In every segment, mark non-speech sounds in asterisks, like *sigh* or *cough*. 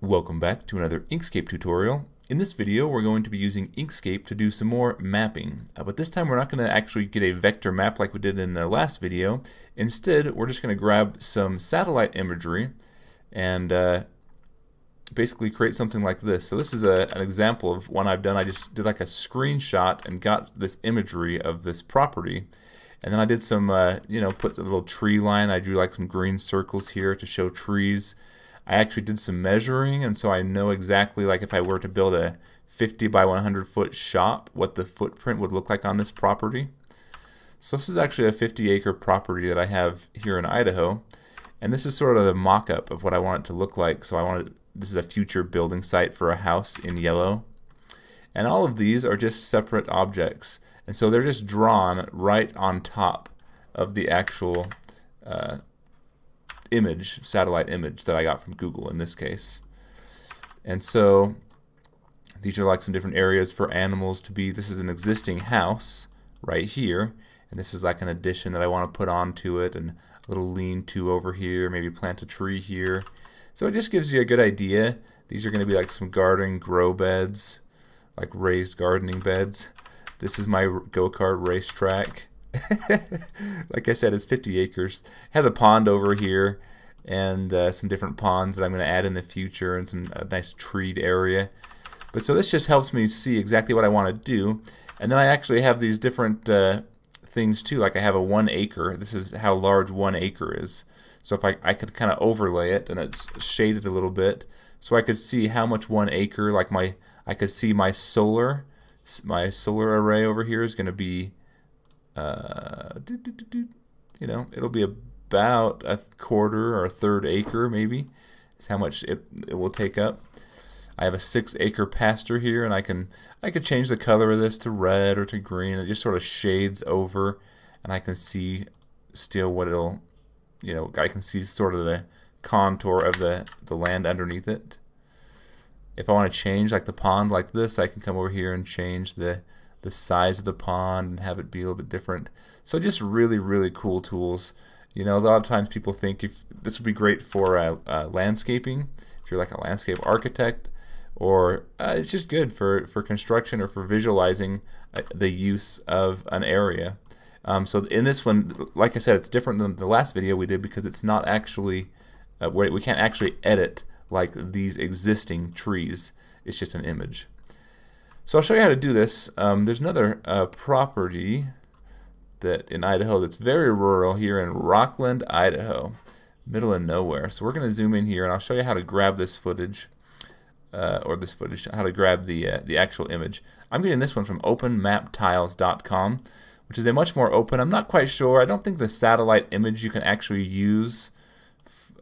Welcome back to another Inkscape tutorial. In this video we're going to be using Inkscape to do some more mapping, uh, but this time we're not going to actually get a vector map like we did in the last video. Instead we're just going to grab some satellite imagery and uh, basically create something like this. So this is a, an example of one I've done. I just did like a screenshot and got this imagery of this property and then I did some, uh, you know, put a little tree line. I drew like some green circles here to show trees. I actually did some measuring, and so I know exactly, like if I were to build a 50 by 100 foot shop, what the footprint would look like on this property. So this is actually a 50 acre property that I have here in Idaho, and this is sort of the mock-up of what I want it to look like. So I want this is a future building site for a house in yellow. And all of these are just separate objects. And so they're just drawn right on top of the actual uh, image, satellite image that I got from Google in this case. And so these are like some different areas for animals to be. This is an existing house right here. And this is like an addition that I want to put onto it and a little lean-to over here, maybe plant a tree here. So it just gives you a good idea. These are going to be like some garden grow beds, like raised gardening beds. This is my go-kart racetrack. *laughs* like I said, it's 50 acres. It has a pond over here and uh, some different ponds that I'm going to add in the future and some a nice treed area. But so this just helps me see exactly what I want to do. And then I actually have these different uh, things too. Like I have a one acre. This is how large one acre is. So if I, I could kind of overlay it and it's shaded a little bit so I could see how much one acre, like my, I could see my solar, my solar array over here is going to be uh, you know, it'll be about a quarter or a third acre maybe is how much it, it will take up. I have a six acre pasture here and I can I could change the color of this to red or to green. It just sort of shades over and I can see still what it'll you know I can see sort of the contour of the, the land underneath it. If I want to change like the pond like this I can come over here and change the the size of the pond and have it be a little bit different. So just really, really cool tools. You know, a lot of times people think if this would be great for uh, uh, landscaping, if you're like a landscape architect, or uh, it's just good for, for construction or for visualizing uh, the use of an area. Um, so in this one, like I said, it's different than the last video we did because it's not actually, uh, we can't actually edit like these existing trees. It's just an image. So I'll show you how to do this. Um, there's another uh, property that in Idaho that's very rural here in Rockland, Idaho, middle of nowhere. So we're going to zoom in here and I'll show you how to grab this footage uh, or this footage, how to grab the uh, the actual image. I'm getting this one from openmaptiles.com, which is a much more open. I'm not quite sure. I don't think the satellite image you can actually use.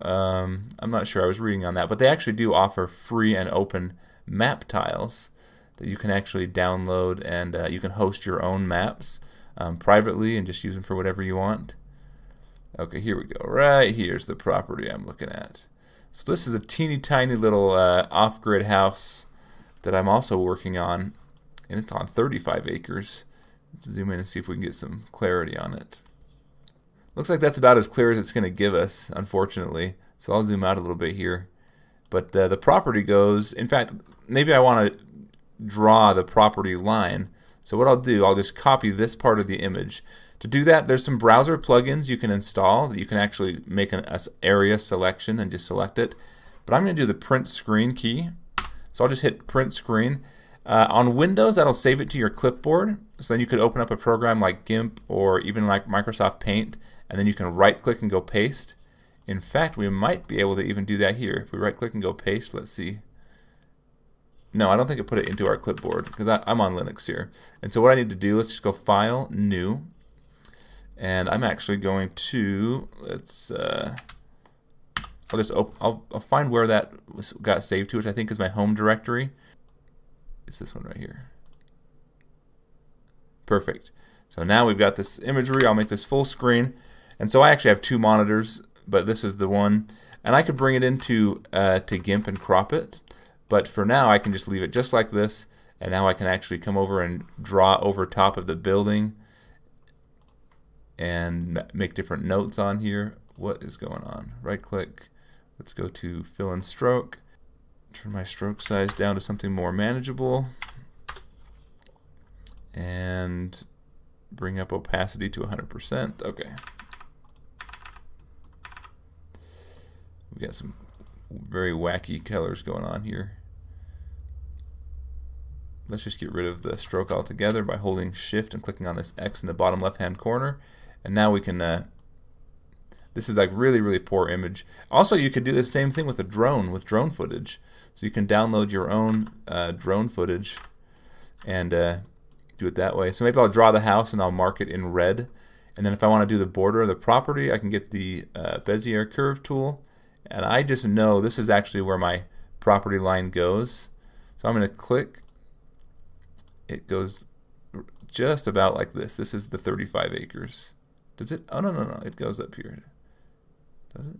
Um, I'm not sure. I was reading on that, but they actually do offer free and open map tiles that you can actually download and uh, you can host your own maps um, privately and just use them for whatever you want. Okay, here we go. Right here's the property I'm looking at. So this is a teeny tiny little uh, off-grid house that I'm also working on and it's on 35 acres. Let's zoom in and see if we can get some clarity on it. Looks like that's about as clear as it's going to give us, unfortunately. So I'll zoom out a little bit here. But uh, the property goes, in fact, maybe I want to draw the property line. So what I'll do, I'll just copy this part of the image. To do that, there's some browser plugins you can install that you can actually make an area selection and just select it. But I'm going to do the print screen key. So I'll just hit print screen. Uh, on Windows, that'll save it to your clipboard. So then you could open up a program like GIMP or even like Microsoft Paint, and then you can right click and go paste. In fact, we might be able to even do that here. If we right click and go paste, let's see. No, I don't think it put it into our clipboard because I'm on Linux here. And so what I need to do, let's just go File, New. And I'm actually going to, let's, uh, I'll just, I'll, I'll find where that was, got saved to, which I think is my home directory. It's this one right here. Perfect. So now we've got this imagery. I'll make this full screen. And so I actually have two monitors, but this is the one. And I could bring it into uh, to GIMP and crop it. But for now, I can just leave it just like this. And now I can actually come over and draw over top of the building and make different notes on here. What is going on? Right click. Let's go to fill and stroke. Turn my stroke size down to something more manageable. And bring up opacity to 100%. Okay. We got some very wacky colors going on here. Let's just get rid of the stroke altogether by holding shift and clicking on this X in the bottom left hand corner. And now we can, uh, this is like really, really poor image. Also, you could do the same thing with a drone, with drone footage. So you can download your own uh, drone footage and uh, do it that way. So maybe I'll draw the house and I'll mark it in red. And then if I want to do the border of the property, I can get the uh, Bezier curve tool. And I just know this is actually where my property line goes. So I'm going to click it goes just about like this. This is the 35 acres. Does it? Oh, no, no, no. It goes up here. Does it?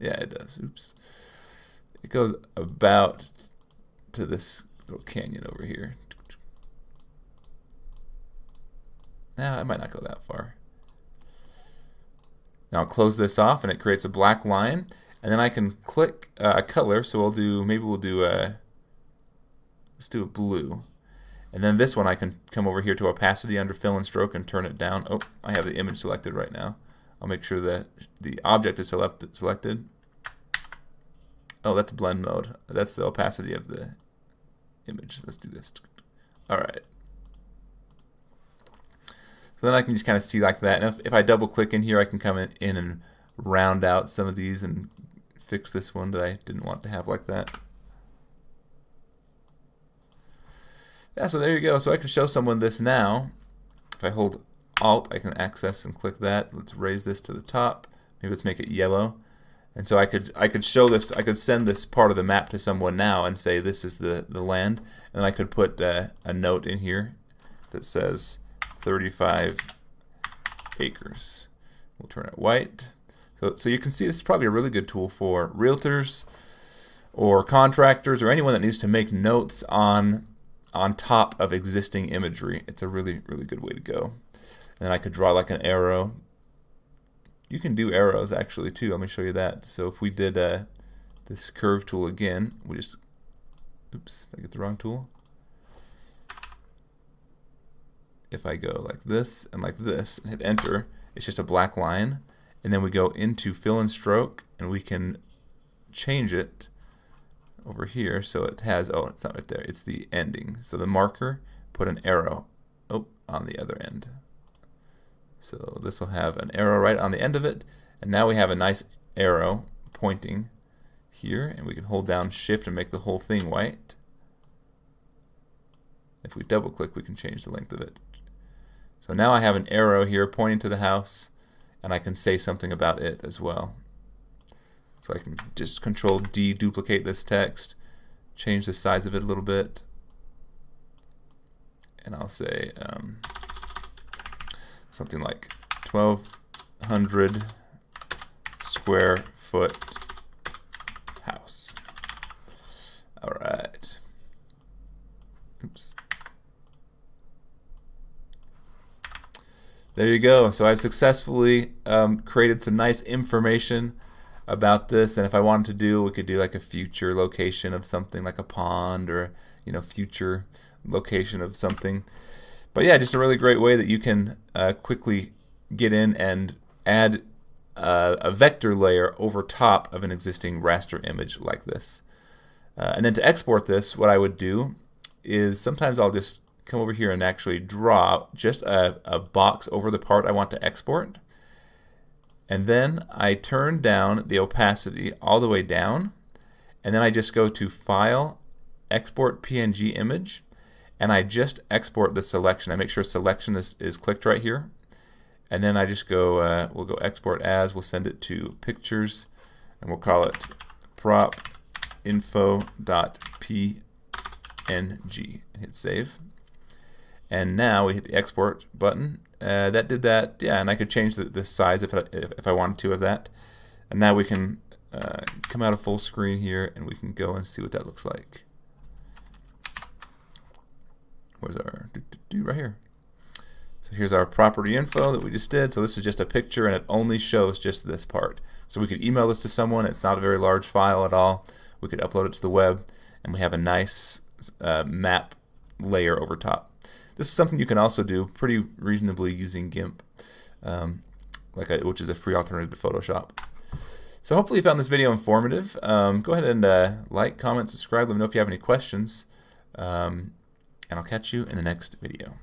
Yeah, it does. Oops. It goes about to this little canyon over here. Now, I might not go that far. Now I'll close this off and it creates a black line. And then I can click uh, a color. So we'll do, maybe we'll do a, let's do a blue. And then this one I can come over here to opacity under fill and stroke and turn it down. Oh, I have the image selected right now. I'll make sure that the object is select selected. Oh, that's blend mode. That's the opacity of the image. Let's do this. All right. So then I can just kind of see like that. And if, if I double click in here, I can come in, in and round out some of these and fix this one that I didn't want to have like that. Yeah, so there you go. So I can show someone this now. If I hold Alt, I can access and click that. Let's raise this to the top. Maybe let's make it yellow. And so I could I could show this, I could send this part of the map to someone now and say this is the, the land. And I could put uh, a note in here that says 35 acres. We'll turn it white. So, so you can see this is probably a really good tool for realtors or contractors or anyone that needs to make notes on on top of existing imagery. It's a really, really good way to go. And I could draw like an arrow. You can do arrows actually too. Let me show you that. So if we did uh, this curve tool again, we just, oops, I get the wrong tool. If I go like this and like this and hit enter, it's just a black line. And then we go into fill and stroke and we can change it over here so it has oh it's not right there it's the ending. So the marker put an arrow oh on the other end. So this will have an arrow right on the end of it and now we have a nice arrow pointing here and we can hold down shift and make the whole thing white. If we double click we can change the length of it. So now I have an arrow here pointing to the house and I can say something about it as well so I can just control D duplicate this text, change the size of it a little bit, and I'll say um, something like 1200 square foot house. All right. Oops. There you go. So I've successfully um, created some nice information about this. And if I wanted to do we could do like a future location of something like a pond or you know future location of something. But yeah just a really great way that you can uh, quickly get in and add uh, a vector layer over top of an existing raster image like this. Uh, and then to export this what I would do is sometimes I'll just come over here and actually draw just a, a box over the part I want to export and then I turn down the opacity all the way down and then I just go to File, Export PNG Image and I just export the selection. I make sure selection is, is clicked right here and then I just go, uh, we'll go export as, we'll send it to pictures and we'll call it prop info.png and hit save. And now we hit the export button uh, that did that, yeah, and I could change the, the size if I, if I wanted to of that. And now we can uh, come out of full screen here and we can go and see what that looks like. Where's our, do, do, do, right here. So here's our property info that we just did. So this is just a picture and it only shows just this part. So we could email this to someone. It's not a very large file at all. We could upload it to the web and we have a nice uh, map layer over top. This is something you can also do pretty reasonably using GIMP, um, like a, which is a free alternative to Photoshop. So hopefully you found this video informative. Um, go ahead and uh, like, comment, subscribe. Let me know if you have any questions. Um, and I'll catch you in the next video.